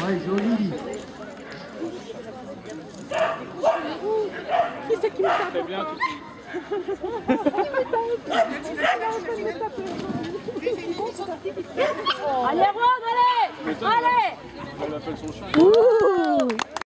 Ouais, joli. Qui c'est qui me tape bien, Allez, Rod, allez Allez hein. Elle appelle son chat.